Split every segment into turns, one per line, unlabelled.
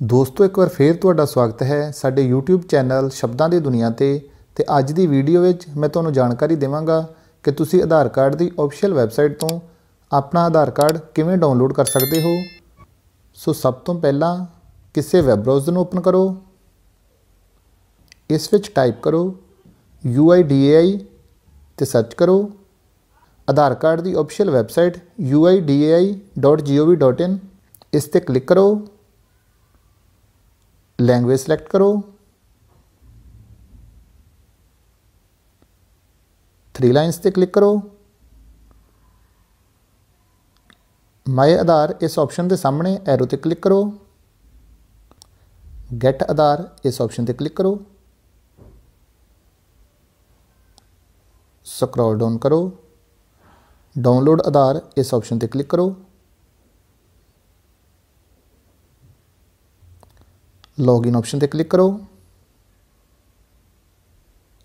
ਦੋਸਤੋ, ਇੱਕ ਵਾਰ ਫੇਰ ਤੁਹਾਡਾ ਸਵਾਗਤ ਹੈ ਸਾਡੇ YouTube ਚੈਨਲ ਸ਼ਬਦਾਂ ਦੀ ਦੁਨੀਆ ਤੇ ਤੇ ਅੱਜ ਦੀ ਵੀਡੀਓ ਵਿੱਚ ਮੈਂ ਤੁਹਾਨੂੰ ਜਾਣਕਾਰੀ ਦੇਵਾਂਗਾ ਕਿ ਤੁਸੀਂ ਆਧਾਰ ਕਾਰਡ ਦੀ ਅਫੀਸ਼ੀਅਲ ਵੈਬਸਾਈਟ ਤੋਂ ਆਪਣਾ ਆਧਾਰ ਕਾਰਡ ਕਿਵੇਂ ਡਾਊਨਲੋਡ ਕਰ ਸਕਦੇ ਹੋ। ਸੋ, ਸਭ ਤੋਂ ਪਹਿਲਾਂ ਕਿਸੇ ਵੈਬ ਬ੍ਰਾਊਜ਼ਰ ਨੂੰ ਓਪਨ ਕਰੋ। ਇਸ ਵਿੱਚ ਟਾਈਪ ਕਰੋ UIDAI ਤੇ ਸਰਚ ਕਰੋ। ਆਧਾਰ ਕਾਰਡ ਦੀ ਅਫੀਸ਼ੀਅਲ ਵੈਬਸਾਈਟ uidai.gov.in ਇਸ ਤੇ ਕਲਿੱਕ ਕਰੋ। ਲੈਂਗੁਏਜ ਸਿਲੈਕਟ ਕਰੋ। ਥ੍ਰੀ ਲਾਈਨਸ ਤੇ ਕਲਿੱਕ ਕਰੋ। ਮਾਈ ਆਧਾਰ ਇਸ ਆਪਸ਼ਨ ਦੇ ਸਾਹਮਣੇ ਐਰੋ ਤੇ ਕਲਿੱਕ ਕਰੋ। ਗੈਟ ਆਧਾਰ ਇਸ ਆਪਸ਼ਨ ਤੇ ਕਲਿੱਕ ਕਰੋ। ਸਕਰੋਲ ਡਾਊਨ ਕਰੋ। ਡਾਊਨਲੋਡ ਆਧਾਰ ਇਸ ਆਪਸ਼ਨ ਤੇ ਕਲਿੱਕ ਕਰੋ। ਲੌਗਇਨ ਆਪਸ਼ਨ ਤੇ ਕਲਿੱਕ ਕਰੋ।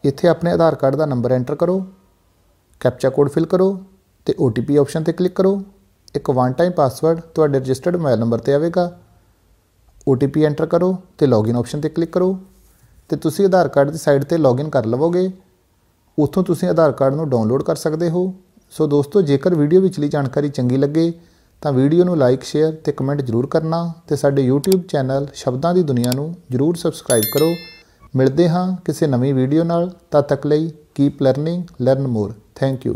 ਇੱਥੇ ਆਪਣੇ ਆਧਾਰ ਕਾਰਡ ਦਾ ਨੰਬਰ ਐਂਟਰ ਕਰੋ। ਕੈਪਚਾ ਕੋਡ ਫਿਲ ਕਰੋ ਤੇ OTP ਆਪਸ਼ਨ ਤੇ ਕਲਿੱਕ ਕਰੋ। ਇੱਕ ਵਨ ਟਾਈਮ ਪਾਸਵਰਡ ਤੁਹਾਡੇ ਰਜਿਸਟਰਡ ਮੋਬਾਈਲ ਨੰਬਰ ਤੇ ਆਵੇਗਾ। OTP ਐਂਟਰ ਕਰੋ ਤੇ ਲੌਗਇਨ ਆਪਸ਼ਨ ਤੇ ਕਲਿੱਕ ਕਰੋ। ਤੇ ਤੁਸੀਂ ਆਧਾਰ ਕਾਰਡ ਦੀ ਸਾਈਟ ਤੇ ਲੌਗਇਨ ਕਰ ਲਵੋਗੇ। ਉੱਥੋਂ ਤੁਸੀਂ ਆਧਾਰ ਕਾਰਡ ਨੂੰ ਡਾਊਨਲੋਡ ਕਰ ਸਕਦੇ ਹੋ। ਸੋ ਦੋਸਤੋ, ਜੇਕਰ ਵੀਡੀਓ ਵਿਚਲੀ ਜਾਣਕਾਰੀ ਚੰਗੀ ਲੱਗੇ ਤਾਂ ਵੀਡੀਓ ਨੂੰ ਲਾਈਕ, ਸ਼ੇਅਰ ਤੇ ਕਮੈਂਟ ਜ਼ਰੂਰ ਕਰਨਾ ਤੇ ਸਾਡੇ YouTube ਚੈਨਲ ਸ਼ਬਦਾਂ ਦੀ ਦੁਨੀਆ ਨੂੰ ਜ਼ਰੂਰ ਸਬਸਕ੍ਰਾਈਬ ਕਰੋ। ਮਿਲਦੇ ਹਾਂ ਕਿਸੇ ਨਵੀਂ ਵੀਡੀਓ ਨਾਲ। ਤਦ ਤੱਕ ਲਈ keep learning learn more thank you